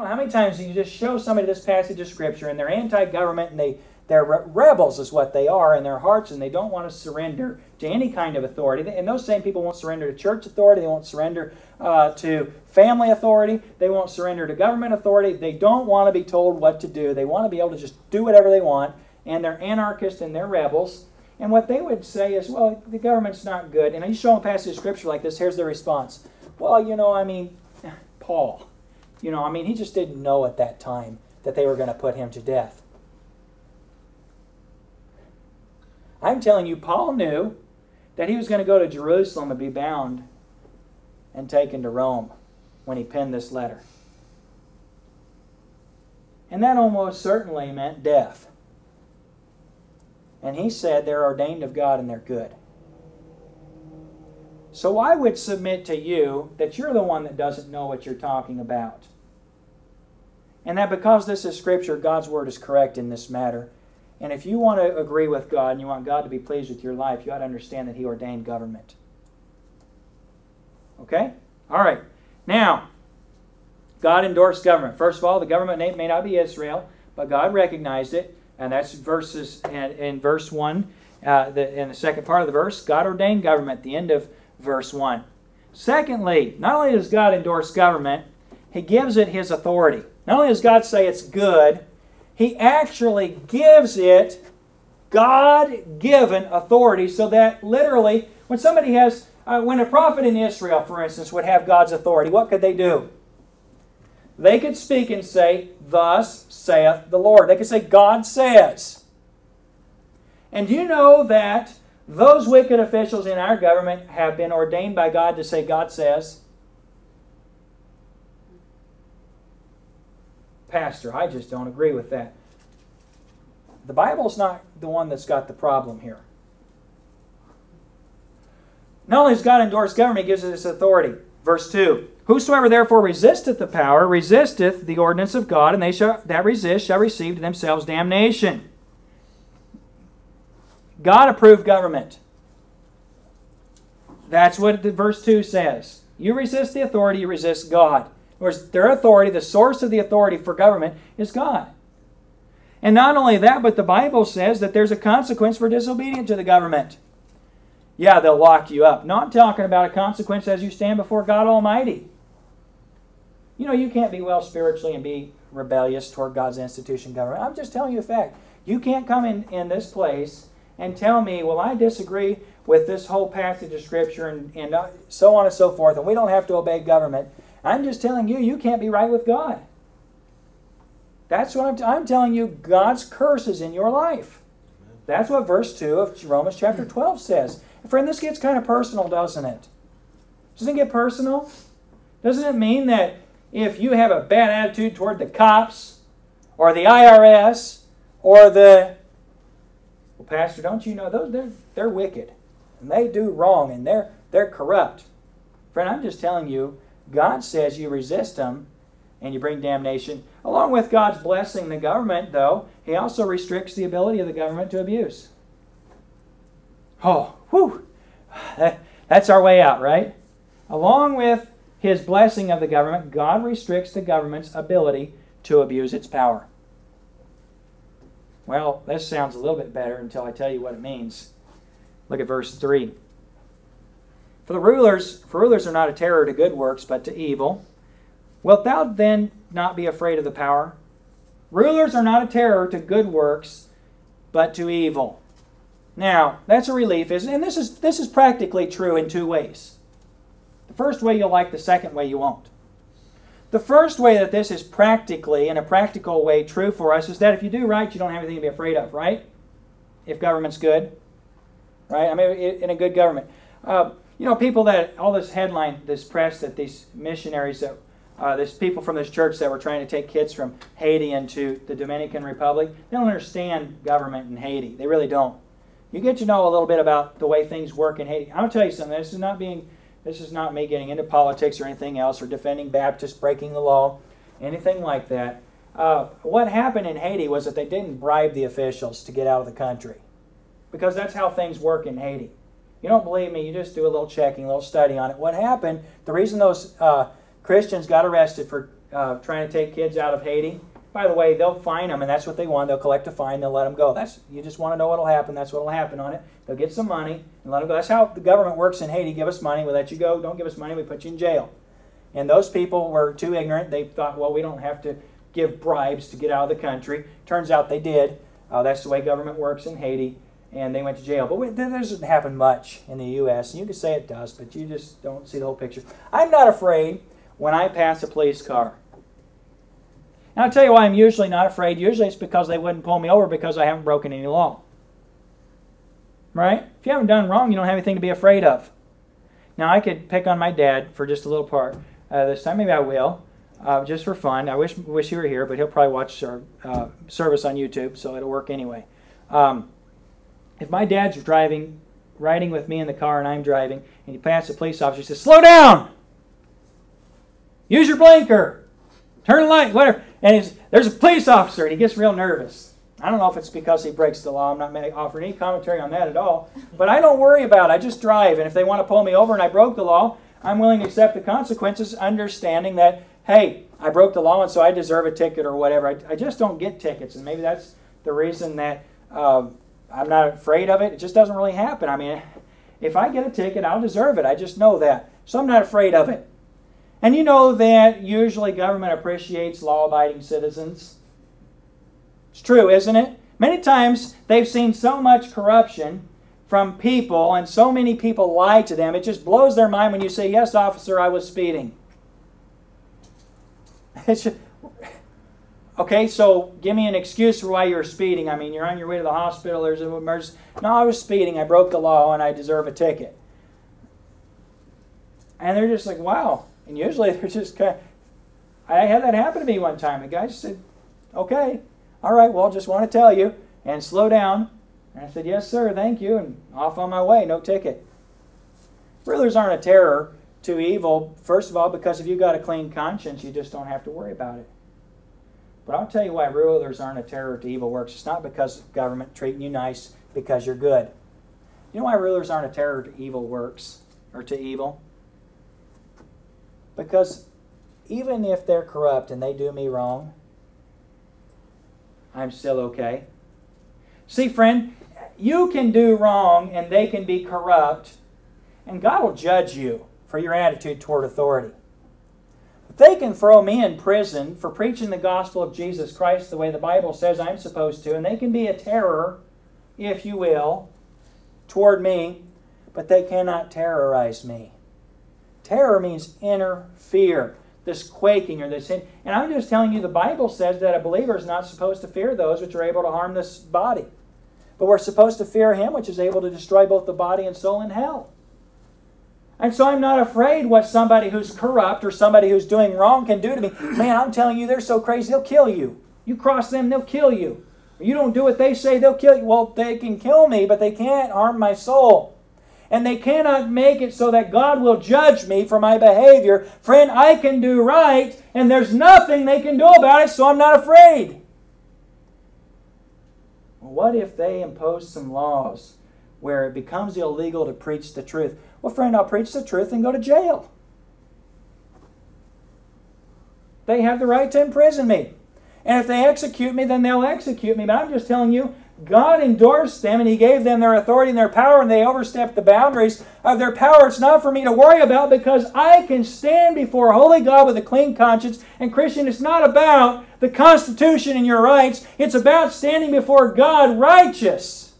know how many times do you just show somebody this passage of Scripture and they're anti government and they, they're rebels, is what they are in their hearts, and they don't want to surrender to any kind of authority. And those same people won't surrender to church authority, they won't surrender uh, to family authority, they won't surrender to government authority. They don't want to be told what to do, they want to be able to just do whatever they want, and they're anarchists and they're rebels. And what they would say is, well, the government's not good. And you show them a passage of Scripture like this, here's their response. Well, you know, I mean, Paul, you know, I mean, he just didn't know at that time that they were going to put him to death. I'm telling you, Paul knew that he was going to go to Jerusalem and be bound and taken to Rome when he penned this letter. And that almost certainly meant death. And he said they're ordained of God and they're good. So I would submit to you that you're the one that doesn't know what you're talking about. And that because this is Scripture, God's Word is correct in this matter. And if you want to agree with God and you want God to be pleased with your life, you ought to understand that He ordained government. Okay? All right. Now, God endorsed government. First of all, the government name may not be Israel, but God recognized it. And that's verses in, in verse 1. Uh, the, in the second part of the verse, God ordained government, the end of verse 1. Secondly, not only does God endorse government, He gives it His authority. Not only does God say it's good, He actually gives it God given authority so that literally, when somebody has, uh, when a prophet in Israel, for instance, would have God's authority, what could they do? They could speak and say, Thus saith the Lord. They could say, God says. And you know that those wicked officials in our government have been ordained by God to say, God says. Pastor, I just don't agree with that. The Bible's not the one that's got the problem here. Not only has God endorsed government, He gives its authority. Verse 2 Whosoever therefore resisteth the power resisteth the ordinance of God, and they shall, that resist shall receive to themselves damnation. God approved government. That's what the verse 2 says. You resist the authority, you resist God. Whereas their authority, the source of the authority for government, is God. And not only that, but the Bible says that there's a consequence for disobedience to the government. Yeah, they'll lock you up. Not talking about a consequence as you stand before God Almighty. You know, you can't be well spiritually and be rebellious toward God's institution government. I'm just telling you a fact. You can't come in, in this place and tell me, well, I disagree with this whole passage of Scripture and, and uh, so on and so forth, and we don't have to obey government. I'm just telling you, you can't be right with God. That's what I'm, t- I'm telling you, God's curse is in your life. That's what verse 2 of Romans chapter 12 says. Friend, this gets kind of personal, doesn't it? Doesn't it get personal? Doesn't it mean that if you have a bad attitude toward the cops or the IRS or the Pastor, don't you know those they're they're wicked and they do wrong and they're they're corrupt. Friend, I'm just telling you, God says you resist them and you bring damnation. Along with God's blessing the government, though, He also restricts the ability of the government to abuse. Oh, whew. That, that's our way out, right? Along with His blessing of the government, God restricts the government's ability to abuse its power. Well, this sounds a little bit better until I tell you what it means. Look at verse 3. For the rulers, for rulers are not a terror to good works, but to evil. Wilt thou then not be afraid of the power? Rulers are not a terror to good works, but to evil. Now, that's a relief, isn't it? And this is this is practically true in two ways. The first way you'll like, the second way you won't. The first way that this is practically, in a practical way, true for us is that if you do right, you don't have anything to be afraid of, right? If government's good, right? I mean, in a good government. Uh, you know, people that, all this headline, this press that these missionaries that, uh, people from this church that were trying to take kids from Haiti into the Dominican Republic, they don't understand government in Haiti. They really don't. You get to know a little bit about the way things work in Haiti. I'm going to tell you something. This is not being this is not me getting into politics or anything else or defending Baptists breaking the law, anything like that. Uh, what happened in Haiti was that they didn't bribe the officials to get out of the country because that's how things work in Haiti. You don't believe me, you just do a little checking, a little study on it. What happened, the reason those uh, Christians got arrested for uh, trying to take kids out of Haiti. By the way, they'll fine them, and that's what they want. They'll collect a fine, they'll let them go. That's you just want to know what'll happen. That's what'll happen on it. They'll get some money and let them go. That's how the government works in Haiti. Give us money, we let you go. Don't give us money, we put you in jail. And those people were too ignorant. They thought, well, we don't have to give bribes to get out of the country. Turns out they did. Uh, that's the way government works in Haiti, and they went to jail. But we, that doesn't happen much in the U.S. And you can say it does, but you just don't see the whole picture. I'm not afraid when I pass a police car. And I'll tell you why I'm usually not afraid. Usually it's because they wouldn't pull me over because I haven't broken any law. Right? If you haven't done wrong, you don't have anything to be afraid of. Now, I could pick on my dad for just a little part uh, this time. Maybe I will, uh, just for fun. I wish wish he were here, but he'll probably watch our uh, service on YouTube, so it'll work anyway. Um, if my dad's driving, riding with me in the car, and I'm driving, and he passes a police officer, he says, "Slow down! Use your blinker! Turn light, whatever." And there's a police officer, and he gets real nervous. I don't know if it's because he breaks the law. I'm not offering any commentary on that at all. But I don't worry about it. I just drive. And if they want to pull me over and I broke the law, I'm willing to accept the consequences, understanding that, hey, I broke the law and so I deserve a ticket or whatever. I, I just don't get tickets. And maybe that's the reason that um, I'm not afraid of it. It just doesn't really happen. I mean, if I get a ticket, I'll deserve it. I just know that. So I'm not afraid of it. And you know that usually government appreciates law abiding citizens. It's true, isn't it? Many times they've seen so much corruption from people and so many people lie to them, it just blows their mind when you say, Yes, officer, I was speeding. Just, okay, so give me an excuse for why you were speeding. I mean, you're on your way to the hospital, there's an emergency. No, I was speeding. I broke the law and I deserve a ticket. And they're just like, wow. And usually they're just kind of, I had that happen to me one time. The guy just said, okay, all right, well, just want to tell you and slow down. And I said, yes, sir, thank you. And off on my way, no ticket. Rulers aren't a terror to evil, first of all, because if you've got a clean conscience, you just don't have to worry about it. But I'll tell you why rulers aren't a terror to evil works. It's not because government treating you nice because you're good. You know why rulers aren't a terror to evil works or to evil? Because even if they're corrupt and they do me wrong, I'm still okay. See, friend, you can do wrong and they can be corrupt, and God will judge you for your attitude toward authority. They can throw me in prison for preaching the gospel of Jesus Christ the way the Bible says I'm supposed to, and they can be a terror, if you will, toward me, but they cannot terrorize me. Terror means inner fear, this quaking or this. And I'm just telling you, the Bible says that a believer is not supposed to fear those which are able to harm this body. But we're supposed to fear him which is able to destroy both the body and soul in hell. And so I'm not afraid what somebody who's corrupt or somebody who's doing wrong can do to me. Man, I'm telling you, they're so crazy, they'll kill you. You cross them, they'll kill you. You don't do what they say, they'll kill you. Well, they can kill me, but they can't harm my soul. And they cannot make it so that God will judge me for my behavior. Friend, I can do right, and there's nothing they can do about it, so I'm not afraid. What if they impose some laws where it becomes illegal to preach the truth? Well, friend, I'll preach the truth and go to jail. They have the right to imprison me. And if they execute me, then they'll execute me. But I'm just telling you, God endorsed them and He gave them their authority and their power, and they overstepped the boundaries of their power. It's not for me to worry about because I can stand before holy God with a clean conscience. And, Christian, it's not about the Constitution and your rights, it's about standing before God righteous.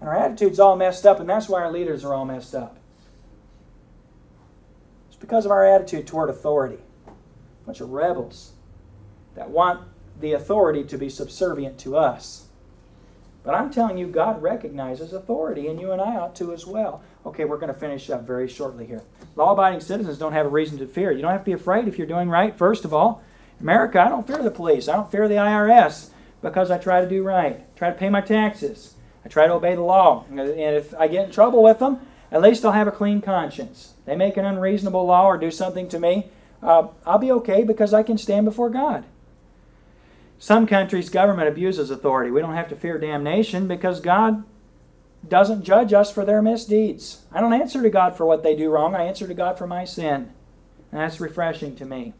And our attitude's all messed up, and that's why our leaders are all messed up. It's because of our attitude toward authority. A bunch of rebels that want the authority to be subservient to us. But I'm telling you, God recognizes authority, and you and I ought to as well. Okay, we're going to finish up very shortly here. Law abiding citizens don't have a reason to fear. You don't have to be afraid if you're doing right, first of all. America, I don't fear the police. I don't fear the IRS because I try to do right, I try to pay my taxes. I try to obey the law. And if I get in trouble with them, at least I'll have a clean conscience. They make an unreasonable law or do something to me, uh, I'll be okay because I can stand before God. Some countries' government abuses authority. We don't have to fear damnation because God doesn't judge us for their misdeeds. I don't answer to God for what they do wrong, I answer to God for my sin. And that's refreshing to me.